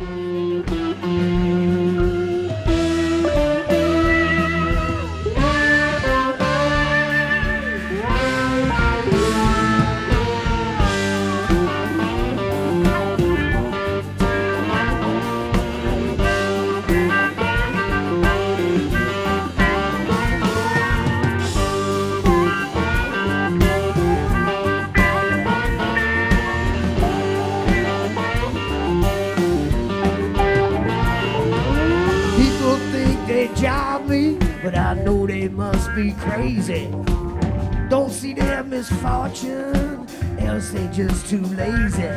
People they must be crazy. Don't see their misfortune, else they just too lazy.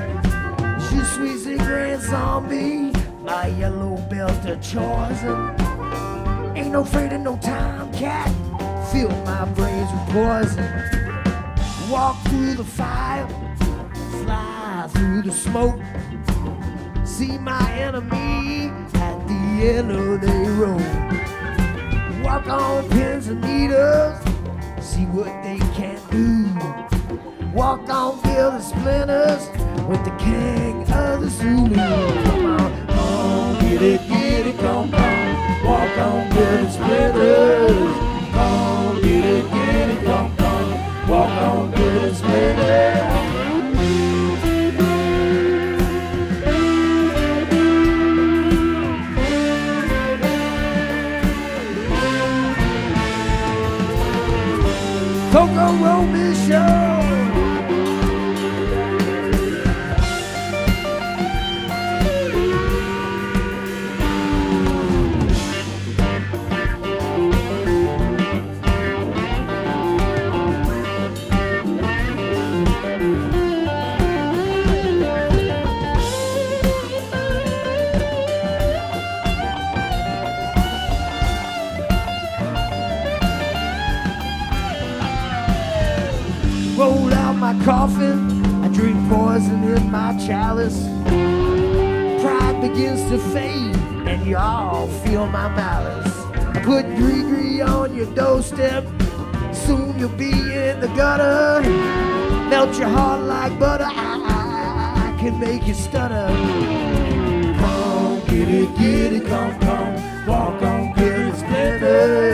Shoot sweet cigarettes on me, my yellow belt of choice. Ain't no afraid of no time, cat. Fill my brains with poison. Walk through the fire, fly through the smoke. See my enemy at the end of the road. Walk on pins and needles, see what they can do. Walk on building splinters with the king Coco Roman Show. coffin. I drink poison in my chalice. Pride begins to fade, and y'all feel my malice. I put gree on your doorstep. Soon you'll be in the gutter. Melt your heart like butter. I, I, I can make you stutter. Come get it, get it, come, come. Walk on, get it, splendor.